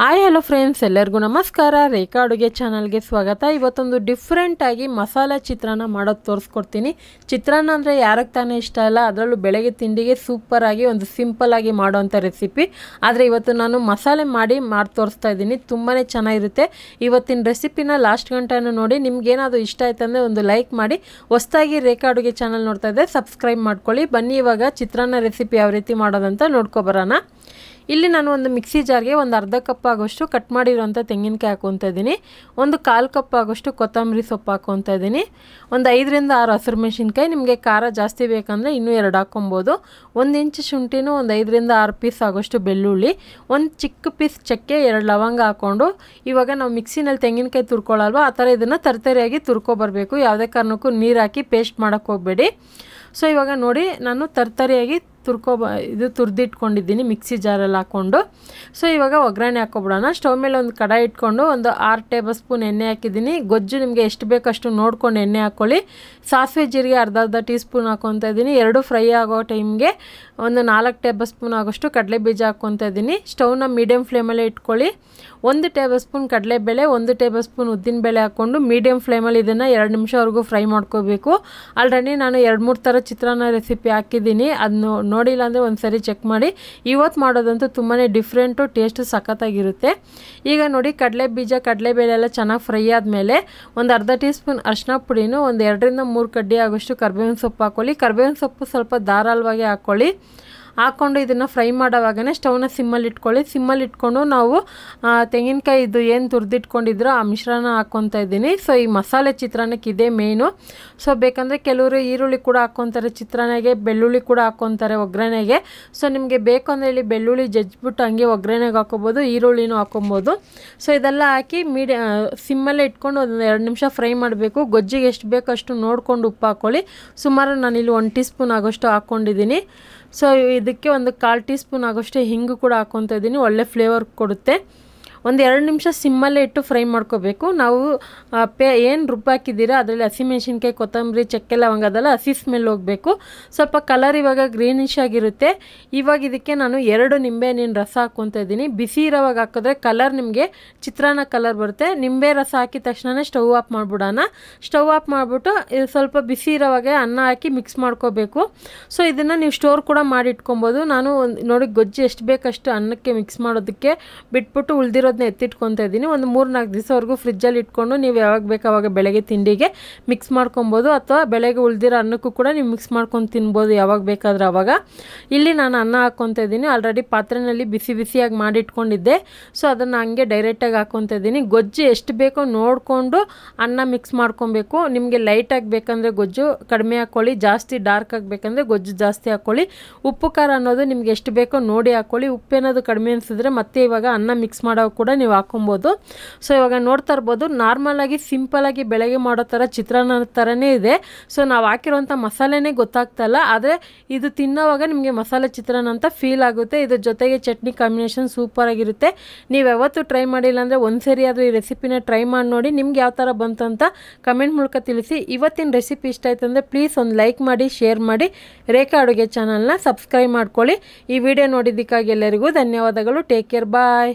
Hi hello friends ಎಲ್ಲರಿಗೂ ನಮಸ್ಕಾರ. ರೇಖಾ ಅಡುಗೆ ಚಾನಲ್ಗೆ ಸ್ವಾಗತ. ಇವತ್ತೊಂದು ಡಿಫ್ರೆಂಟಾಗಿ ಮಸಾಲ ಚಿತ್ರಾನ್ನ ಮಾಡೋದು ತೋರಿಸ್ಕೊಡ್ತೀನಿ. ಚಿತ್ರಾನ್ನ ಅಂದರೆ ಯಾರಿಗೆ ತಾನೇ ಇಷ್ಟ ಇಲ್ಲ ಅದರಲ್ಲೂ ಬೆಳಗ್ಗೆ ತಿಂಡಿಗೆ ಸೂಪರಾಗಿ ಒಂದು ಸಿಂಪಲ್ಲಾಗಿ ಮಾಡೋವಂಥ ರೆಸಿಪಿ ಆದರೆ ಇವತ್ತು ನಾನು ಮಸಾಲೆ ಮಾಡಿ ಮಾಡಿ ತೋರಿಸ್ತಾ ಇದ್ದೀನಿ. ತುಂಬಾ ಚೆನ್ನಾಗಿರುತ್ತೆ. ಇವತ್ತಿನ ರೆಸಿಪಿನ ಲಾಸ್ಟ್ ಗಂಟೆನೂ ನೋಡಿ, ನಿಮ್ಗೇನಾದರೂ ಇಷ್ಟ ಆಯ್ತಂದರೆ ಒಂದು ಲೈಕ್ ಮಾಡಿ. ಹೊಸ್ದಾಗಿ ರೇಖಾ ಅಡುಗೆ ಚಾನಲ್ ನೋಡ್ತಾ ಇದ್ದರೆ ಸಬ್ಸ್ಕ್ರೈಬ್ ಮಾಡ್ಕೊಳ್ಳಿ. ಬನ್ನಿ ಇವಾಗ ಚಿತ್ರಾನ್ನ ರೆಸಿಪಿ ಯಾವ ರೀತಿ ಮಾಡೋದಂತ ನೋಡ್ಕೊಬರೋಣ ಇಲ್ಲಿ ನಾನು ಒಂದು ಮಿಕ್ಸಿ ಜಾರ್ಗೆ ಒಂದು ಅರ್ಧ ಕಪ್ ಆಗೋಷ್ಟು ಕಟ್ ಮಾಡಿರುವಂಥ ತೆಂಗಿನಕಾಯಿ ಹಾಕೊತಾ ಇದ್ದೀನಿ. ಒಂದು ಕಾಲು ಕಪ್ ಆಗೋಷ್ಟು ಕೊತ್ತಂಬರಿ ಸೊಪ್ಪು ಹಾಕೊತಾ ಇದ್ದೀನಿ. ಒಂದು ಐದರಿಂದ ಆರು ಹಸಿರು ಮೆಣಸಿನ್ಕಾಯಿ, ನಿಮಗೆ ಖಾರ ಜಾಸ್ತಿ ಬೇಕಂದರೆ ಇನ್ನೂ ಎರಡು ಹಾಕೊಬೋದು. ಒಂದು ಇಂಚು ಶುಂಠಿನೂ ಒಂದು ಐದರಿಂದ ಆರು ಪೀಸ್ ಆಗೋಷ್ಟು ಬೆಳ್ಳುಳ್ಳಿ, ಒಂದು ಚಿಕ್ಕ ಪೀಸ್ ಚಕ್ಕೆ, ಎರಡು ಲವಂಗ ಹಾಕ್ಕೊಂಡು ಇವಾಗ ನಾವು ಮಿಕ್ಸಿನಲ್ಲಿ ತೆಂಗಿನಕಾಯಿ ತುರ್ಕೊಳ್ಳಲ್ವ, ಆ ಥರ ಇದನ್ನು ತರ್ತರಿಯಾಗಿ ತುರ್ಕೊಬರಬೇಕು ಯಾವುದೇ ಕಾರಣಕ್ಕೂ ನೀರು ಹಾಕಿ ಪೇಸ್ಟ್ ಮಾಡೋಕ್ಕೆ ಹೋಗಬೇಡಿ. ಸೊ, ಇವಾಗ ನೋಡಿ, ನಾನು ತರ್ತರಿಯಾಗಿ ತುರ್ಕೊ ಇದು ತುರಿದಿಟ್ಕೊಂಡಿದ್ದೀನಿ, ಮಿಕ್ಸಿ ಜಾರಲ್ಲಿ ಹಾಕ್ಕೊಂಡು. ಸೊ ಇವಾಗ ಒಗ್ಗರಣೆ ಹಾಕ್ಕೊಬಿಡೋಣ ಸ್ಟವ್ ಮೇಲೆ ಒಂದು ಕಡಾಯಿ ಇಟ್ಕೊಂಡು ಒಂದು ಆರು ಟೇಬಲ್ ಸ್ಪೂನ್ ಎಣ್ಣೆ ಹಾಕಿದ್ದೀನಿ. ಗೊಜ್ಜು ನಿಮಗೆ ಎಷ್ಟು ಬೇಕಷ್ಟು ನೋಡ್ಕೊಂಡು ಎಣ್ಣೆ ಹಾಕ್ಕೊಳ್ಳಿ ಸಾಸಿವೆ ಜೀರಿಗೆ ಅರ್ಧ ಅರ್ಧ ಟೀ ಸ್ಪೂನ್ ಹಾಕ್ಕೊತಾ ಇದ್ದೀನಿ. ಎರಡು ಫ್ರೈ ಆಗೋ ಟೈಮ್ಗೆ ಒಂದು ನಾಲ್ಕು ಟೇಬಲ್ ಸ್ಪೂನ್ ಆಗೋಷ್ಟು ಕಡಲೆ ಬೀಜ ಹಾಕ್ಕೊತಾ ಇದ್ದೀನಿ. ಸ್ಟವ್ನ ಮೀಡಿಯಮ್ ಫ್ಲೇಮಲ್ಲೇ ಇಟ್ಕೊಳ್ಳಿ. ಒಂದು ಟೇಬಲ್ ಸ್ಪೂನ್ ಕಡಲೆಬೇಳೆ ಒಂದು ಟೇಬಲ್ ಸ್ಪೂನ್ ಉದ್ದಿನಬೇಳೆ ಹಾಕ್ಕೊಂಡು ಮೀಡಿಯಮ್ ಫ್ಲೇಮಲ್ಲಿ ಇದನ್ನು ಎರಡು ನಿಮಿಷವರೆಗೂ ಫ್ರೈ ಮಾಡ್ಕೋಬೇಕು. ಆಲ್ರೆಡಿ ನಾನು ಎರಡು ಮೂರು ಥರ ಚಿತ್ರಾನ್ನ ರೆಸಿಪಿ ಹಾಕಿದ್ದೀನಿ. ಅದನ್ನು ನೋಡಿಲ್ಲ ಅಂದರೆ ಒಂದು ಸರಿ ಚೆಕ್ ಮಾಡಿ. ಇವತ್ತು ಮಾಡೋದಂತೂ ತುಂಬಾ ಡಿಫ್ರೆಂಟು ಟೇಸ್ಟು ಸಖತ್ತಾಗಿರುತ್ತೆ. ಈಗ ನೋಡಿ, ಕಡಲೆ ಬೀಜ ಕಡಲೆಬೇಳೆ ಎಲ್ಲ ಚೆನ್ನಾಗಿ ಫ್ರೈ ಆದಮೇಲೆ ಒಂದು ಅರ್ಧ ಟೀ ಸ್ಪೂನ್ ಅರಿಶಿನ ಪುಡಿನೂ ಒಂದು ಎರಡರಿಂದ ಮೂರು ಕಡ್ಡಿ ಆಗೋಷ್ಟು ಕರ್ಬೇವಿನ ಸೊಪ್ಪು ಹಾಕ್ಕೊಳ್ಳಿ ಕರ್ಬೇವಿನ ಸೊಪ್ಪು ಸ್ವಲ್ಪ ಧಾರಾಳವಾಗಿ ಹಾಕ್ಕೊಳ್ಳಿ ಹಾಕ್ಕೊಂಡು ಇದನ್ನು ಫ್ರೈ ಮಾಡೋವಾಗನೇ ಸ್ಟವ್ನ ಸಿಮ್ಮಲ್ಲಿ ಇಟ್ಕೊಳ್ಳಿ. ಸಿಮ್ಮಲ್ಲಿ ಇಟ್ಕೊಂಡು ನಾವು ತೆಂಗಿನಕಾಯಿ ಇದು ಏನು ತುರಿದಿಟ್ಕೊಂಡಿದ್ರೋ ಆ ಮಿಶ್ರಣ ಹಾಕ್ಕೊತಾ ಇದ್ದೀನಿ. ಸೊ ಈ ಮಸಾಲೆ ಚಿತ್ರಾನ್ನಕ್ಕೆ ಇದೇ ಮೇಯ್ನು ಸೊ ಬೇಕಂದರೆ ಕೆಲವರು ಈರುಳ್ಳಿ ಕೂಡ ಹಾಕ್ಕೊತಾರೆ ಚಿತ್ರಾನ್ನಗೆ ಬೆಳ್ಳುಳ್ಳಿ ಕೂಡ ಹಾಕ್ಕೊತಾರೆ ಒಗ್ಗರಣೆಗೆ. ಸೊ ನಿಮಗೆ ಬೇಕು ಅಂದರೆ ಇಲ್ಲಿ ಬೆಳ್ಳುಳ್ಳಿ ಜಜ್ಜಿಬಿಟ್ಟು ಹಂಗೆ ಒಗ್ಗರಣೆಗೆ ಹಾಕ್ಕೊಬೋದು ಈರುಳ್ಳಿನೂ ಹಾಕ್ಕೊಬೋದು ಸೊ ಇದೆಲ್ಲ ಹಾಕಿ ಮೀಡಿಯ ಸಿಮ್ಮಲ್ಲೇ ಇಟ್ಕೊಂಡು ಒಂದು ಎರಡು ನಿಮಿಷ ಫ್ರೈ ಮಾಡಬೇಕು. ಗೊಜ್ಜಿಗೆ ಎಷ್ಟು ಬೇಕೋ ಅಷ್ಟು ನೋಡಿಕೊಂಡು ಉಪ್ಪು ಹಾಕ್ಕೊಳ್ಳಿ ಸುಮಾರು ನಾನಿಲ್ಲಿ ಒನ್ ಟೀ ಸ್ಪೂನ್ ಆಗೋಷ್ಟು ಹಾಕ್ಕೊಂಡಿದ್ದೀನಿ ಸೊ ಇದಕ್ಕೆ ಒಂದು ಕಾಲು ಟೀ ಸ್ಪೂನ್ ಆಗೋಷ್ಟೇ ಹಿಂಗು ಕೂಡ ಹಾಕ್ಕೊತಾ ಇದ್ದೀನಿ. ಒಳ್ಳೆ ಫ್ಲೇವರ್ ಕೊಡುತ್ತೆ. ಒಂದು ಎರಡು ನಿಮಿಷ ಸಿಮ್ಮಲ್ಲೇ ಇಟ್ಟು ಫ್ರೈ ಮಾಡ್ಕೋಬೇಕು. ನಾವು ಪೇ, ಏನು ರುಬ್ಬಾಕಿದ್ದೀರಾ ಅದರಲ್ಲಿ ಹಸಿಮೆಣ್ಸಿನ್ಕಾಯಿ ಕೊತ್ತಂಬರಿ ಚಕ್ಕೆ ಲವಂಗ ಅದೆಲ್ಲ ಹಸಿ ಸ್ಮೆಲ್ ಹೋಗಬೇಕು. ಸ್ವಲ್ಪ ಕಲರ್ ಇವಾಗ ಗ್ರೀನಿಶ್ ಆಗಿರುತ್ತೆ. ಇವಾಗ ಇದಕ್ಕೆ ನಾನು ಎರಡು ನಿಂಬೆಹಣ್ಣಿನ ರಸ ಹಾಕ್ಕೊತಾ ಇದ್ದೀನಿ. ಬಿಸಿ ಇರೋವಾಗ ಹಾಕಿದ್ರೆ ಕಲರ್ ನಿಮಗೆ ಚಿತ್ರಾನ್ನ ಕಲರ್ ಬರುತ್ತೆ. ನಿಂಬೆ ರಸ ಹಾಕಿದ ತಕ್ಷಣ ಸ್ಟವ್ ಆಫ್ ಮಾಡಿಬಿಡೋಣ. ಸ್ಟವ್ ಆಫ್ ಮಾಡಿಬಿಟ್ಟು ಸ್ವಲ್ಪ ಬಿಸಿ ಇರೋವಾಗ ಅನ್ನ ಹಾಕಿ ಮಿಕ್ಸ್ ಮಾಡ್ಕೋಬೇಕು. ಸೊ ಇದನ್ನು ನೀವು ಸ್ಟೋರ್ ಕೂಡ ಮಾಡಿ ಇಟ್ಕೊಬೋದು. ನಾನು ನೋಡಿ, ಗೊಜ್ಜು ಎಷ್ಟು ಬೇಕಷ್ಟು ಅನ್ನಕ್ಕೆ ಮಿಕ್ಸ್ ಮಾಡೋದಕ್ಕೆ ಬಿಟ್ಬಿಟ್ಟು ಉಳಿದಿರೋ ಅದನ್ನ ಎತ್ತಿಟ್ಕೊತಾ ಇದ್ದೀನಿ. ಒಂದು ಮೂರು ನಾಲ್ಕು ದಿವಸವರೆಗೂ ಫ್ರಿಜ್ಜಲ್ಲಿ ಇಟ್ಕೊಂಡು ನೀವು ಯಾವಾಗ ಬೇಕು ಅವಾಗ ಬೆಳಗ್ಗೆ ತಿಂಡಿಗೆ ಮಿಕ್ಸ್ ಮಾಡ್ಕೊಬೋದು. ಅಥವಾ ಬೆಳಗ್ಗೆ ಉಳಿದಿರೋ ಅನ್ನಕ್ಕೂ ಕೂಡ ನೀವು ಮಿಕ್ಸ್ ಮಾಡ್ಕೊಂಡು ತಿನ್ಬೋದು ಯಾವಾಗ ಬೇಕಾದ್ರೆ ಆವಾಗ ಇಲ್ಲಿ ನಾನು ಅನ್ನ ಹಾಕ್ಕೊತಾ ಇದ್ದೀನಿ. ಆಲ್ರೆಡಿ ಪಾತ್ರೆಯಲ್ಲಿ ಬಿಸಿ ಬಿಸಿಯಾಗಿ ಮಾಡಿಟ್ಕೊಂಡಿದ್ದೆ. ಸೊ ಅದನ್ನು ಹಂಗೆ ಡೈರೆಕ್ಟಾಗಿ ಹಾಕ್ಕೊತಾ ಇದ್ದೀನಿ. ಗೊಜ್ಜು ಎಷ್ಟು ಬೇಕೋ ನೋಡಿಕೊಂಡು ಅನ್ನ ಮಿಕ್ಸ್ ಮಾಡ್ಕೊಬೇಕು. ನಿಮಗೆ ಲೈಟಾಗಿ ಬೇಕಂದರೆ ಗೊಜ್ಜು, ಕಡಿಮೆ ಹಾಕ್ಕೊಳ್ಳಿ ಜಾಸ್ತಿ ಡಾರ್ಕ್ ಆಗಬೇಕಂದ್ರೆ ಗೊಜ್ಜು ಜಾಸ್ತಿ ಹಾಕ್ಕೊಳ್ಳಿ ಉಪ್ಪು ಖಾರ ಅನ್ನೋದು ನಿಮ್ಗೆ ಎಷ್ಟು ಬೇಕೋ ನೋಡಿ ಹಾಕ್ಕೊಳ್ಳಿ ಉಪ್ಪೇನಾದ್ರು ಕಡಿಮೆ ಅನಿಸಿದ್ರೆ ಮತ್ತೆ ಇವಾಗ ಅನ್ನ ಮಿಕ್ಸ್ ಮಾಡೋ ಕೂಡ ನೀವು ಹಾಕೊಬೋದು. ಸೊ ಇವಾಗ ನೋಡ್ತಾ ಇರ್ಬೋದು ನಾರ್ಮಲಾಗಿ ಸಿಂಪಲಾಗಿ ಬೆಳಗ್ಗೆ ಮಾಡೋ ಥರ ಚಿತ್ರಾನ್ನ ಥರನೇ ಇದೆ. ಸೊ ನಾವು ಹಾಕಿರೋಂಥ ಮಸಾಲೆನೇ ಗೊತ್ತಾಗ್ತಲ್ಲ ಆದರೆ ಇದು ತಿನ್ನೋವಾಗ ನಿಮಗೆ ಮಸಾಲೆ ಚಿತ್ರಾನ್ನ ಅಂತ ಫೀಲ್ ಆಗುತ್ತೆ. ಇದ್ರ ಜೊತೆಗೆ ಚಟ್ನಿ ಕಾಂಬಿನೇಷನ್ ಸೂಪರಾಗಿರುತ್ತೆ ನೀವು ಯಾವತ್ತೂ ಟ್ರೈ ಮಾಡಿಲ್ಲ ಅಂದರೆ ಒಂದು ಸರಿ ಆದರೂ ಈ ರೆಸಿಪಿನ ಟ್ರೈ ಮಾಡಿ ನೋಡಿ ನಿಮ್ಗೆ ಯಾವ ಥರ ಬಂತು ಅಂತ ಕಮೆಂಟ್ ಮೂಲಕ ತಿಳಿಸಿ. ಇವತ್ತಿನ ರೆಸಿಪಿ ಇಷ್ಟ ಆಯ್ತು ಅಂದರೆ ಪ್ಲೀಸ್ ಒಂದು ಲೈಕ್ ಮಾಡಿ ಶೇರ್ ಮಾಡಿ. ರೇಖಾ ಅಡುಗೆ ಚಾನಲ್ನ ಸಬ್ಸ್ಕ್ರೈಬ್ ಮಾಡ್ಕೊಳ್ಳಿ. ಈ ವಿಡಿಯೋ ನೋಡಿದ್ದಕ್ಕಾಗಿ ಎಲ್ಲರಿಗೂ ಧನ್ಯವಾದಗಳು. Take care bye